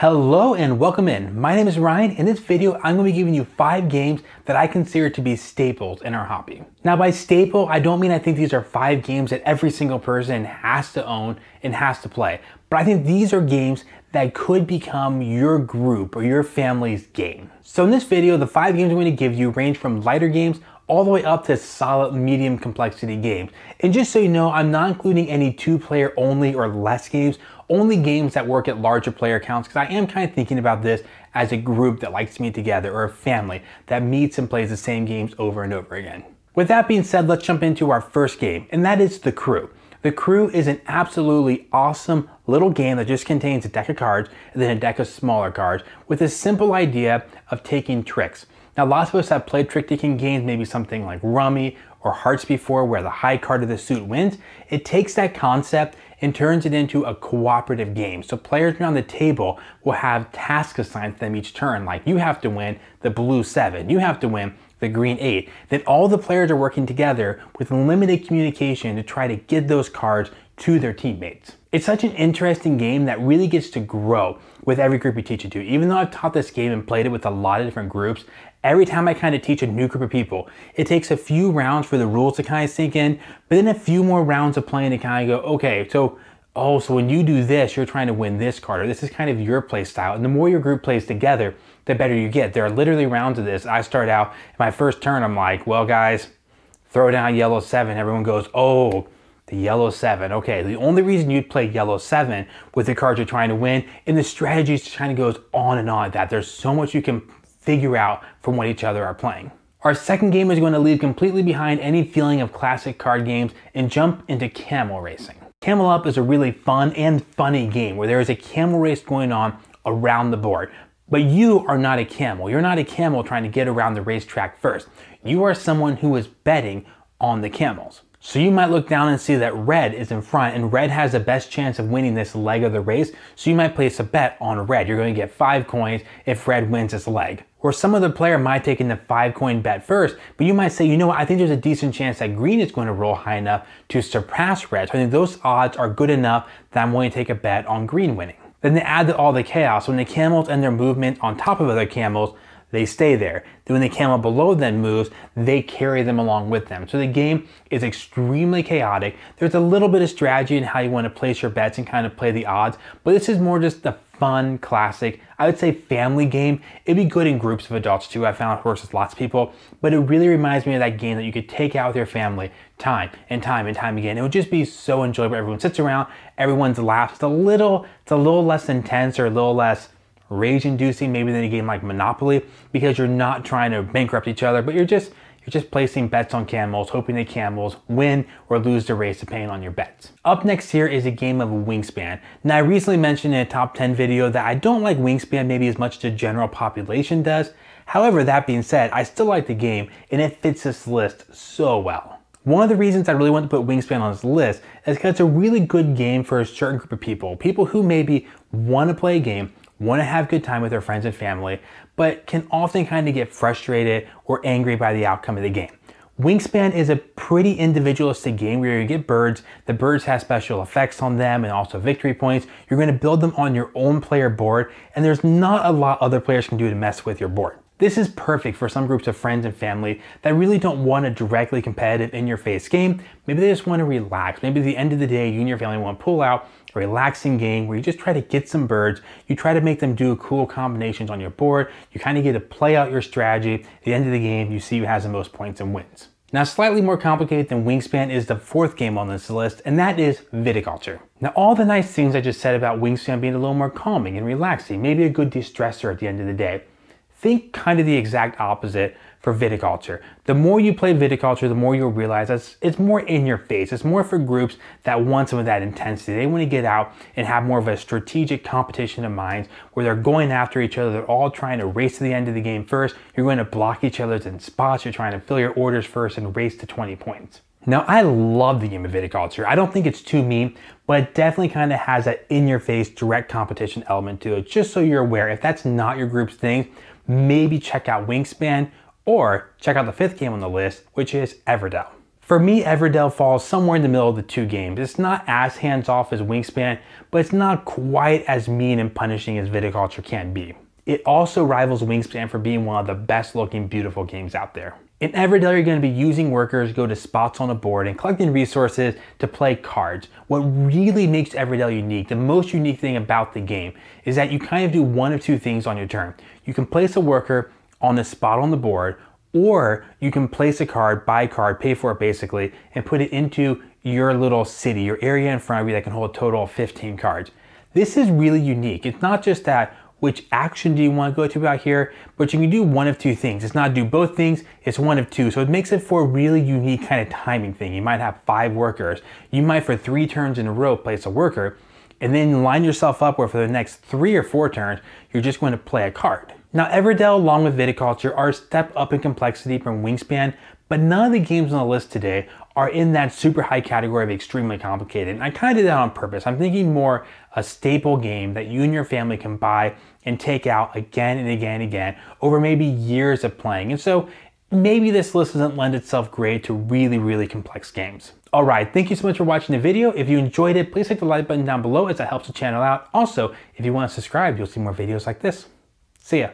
Hello and welcome in. My name is Ryan. In this video, I'm going to be giving you five games that I consider to be staples in our hobby. Now by staple, I don't mean I think these are five games that every single person has to own and has to play, but I think these are games that could become your group or your family's game. So in this video, the five games I'm going to give you range from lighter games all the way up to solid medium complexity games. And just so you know, I'm not including any two player only or less games only games that work at larger player counts because I am kind of thinking about this as a group that likes to meet together or a family that meets and plays the same games over and over again. With that being said, let's jump into our first game, and that is The Crew. The Crew is an absolutely awesome little game that just contains a deck of cards and then a deck of smaller cards with a simple idea of taking tricks. Now, lots of us have played trick taking games, maybe something like Rummy or Hearts before, where the high card of the suit wins. It takes that concept and turns it into a cooperative game. So players around the table will have tasks assigned to them each turn, like you have to win the blue seven, you have to win the green eight. Then all the players are working together with limited communication to try to get those cards to their teammates. It's such an interesting game that really gets to grow with every group you teach it to. Even though I've taught this game and played it with a lot of different groups, every time I kind of teach a new group of people, it takes a few rounds for the rules to kind of sink in, but then a few more rounds of playing to kind of go, okay, so oh, so when you do this, you're trying to win this card, or this is kind of your play style. And the more your group plays together, the better you get. There are literally rounds of this. I start out, my first turn, I'm like, well, guys, throw down yellow seven. Everyone goes, oh, the yellow seven. Okay, the only reason you'd play yellow seven with the cards you're trying to win, and the strategy just kind of goes on and on that. There's so much you can figure out from what each other are playing. Our second game is going to leave completely behind any feeling of classic card games and jump into camel racing. Camel Up is a really fun and funny game where there is a camel race going on around the board. But you are not a camel. You're not a camel trying to get around the racetrack first. You are someone who is betting on the camels. So you might look down and see that red is in front and red has the best chance of winning this leg of the race. So you might place a bet on red. You're going to get five coins if red wins this leg. Or some other player might take in the five coin bet first, but you might say, you know what, I think there's a decent chance that green is going to roll high enough to surpass red. So I think those odds are good enough that I'm willing to take a bet on green winning. Then they add all the chaos. When the camels and their movement on top of other camels, they stay there. Then when the camel below them moves, they carry them along with them. So the game is extremely chaotic. There's a little bit of strategy in how you want to place your bets and kind of play the odds, but this is more just the fun, classic, I would say family game. It'd be good in groups of adults too. I found it works with lots of people, but it really reminds me of that game that you could take out with your family time and time and time again. It would just be so enjoyable. Everyone sits around, everyone's laughs. It's a little, it's a little less intense or a little less rage inducing maybe than a game like Monopoly because you're not trying to bankrupt each other, but you're just you're just placing bets on camels, hoping the camels win or lose the race depending on your bets. Up next here is a game of Wingspan. Now I recently mentioned in a top 10 video that I don't like Wingspan maybe as much as the general population does. However, that being said, I still like the game and it fits this list so well. One of the reasons I really want to put Wingspan on this list is because it's a really good game for a certain group of people. People who maybe want to play a game want to have good time with their friends and family, but can often kind of get frustrated or angry by the outcome of the game. Wingspan is a pretty individualistic game where you get birds. The birds have special effects on them and also victory points. You're going to build them on your own player board, and there's not a lot other players can do to mess with your board. This is perfect for some groups of friends and family that really don't want a directly competitive in your face game. Maybe they just want to relax. Maybe at the end of the day, you and your family want to pull out a relaxing game where you just try to get some birds. You try to make them do cool combinations on your board. You kind of get to play out your strategy. At the end of the game, you see who has the most points and wins. Now, slightly more complicated than Wingspan is the fourth game on this list, and that is Viticulture. Now, all the nice things I just said about Wingspan being a little more calming and relaxing, maybe a good de-stressor at the end of the day, think kind of the exact opposite for viticulture. The more you play viticulture, the more you'll realize that it's more in your face. It's more for groups that want some of that intensity. They want to get out and have more of a strategic competition of minds where they're going after each other. They're all trying to race to the end of the game first. You're going to block each other's in spots. You're trying to fill your orders first and race to 20 points. Now, I love the game of viticulture. I don't think it's too mean, but it definitely kind of has that in your face direct competition element to it. Just so you're aware, if that's not your group's thing, maybe check out Wingspan or check out the fifth game on the list, which is Everdell. For me, Everdell falls somewhere in the middle of the two games. It's not as hands off as Wingspan, but it's not quite as mean and punishing as Viticulture can be. It also rivals Wingspan for being one of the best looking, beautiful games out there. In Everdell, you're going to be using workers, go to spots on the board, and collecting resources to play cards. What really makes Everdell unique, the most unique thing about the game, is that you kind of do one of two things on your turn. You can place a worker on the spot on the board, or you can place a card, buy card, pay for it basically, and put it into your little city, your area in front of you that can hold a total of 15 cards. This is really unique. It's not just that which action do you want to go to out here, but you can do one of two things. It's not do both things, it's one of two. So it makes it for a really unique kind of timing thing. You might have five workers. You might for three turns in a row place a worker and then line yourself up where for the next three or four turns, you're just going to play a card. Now Everdell along with Viticulture are a step up in complexity from Wingspan, but none of the games on the list today are in that super high category of extremely complicated. And I kind of did that on purpose. I'm thinking more a staple game that you and your family can buy and take out again and again and again over maybe years of playing. And so maybe this list doesn't lend itself great to really, really complex games. All right, thank you so much for watching the video. If you enjoyed it, please hit the like button down below as that helps the channel out. Also, if you want to subscribe, you'll see more videos like this. See ya.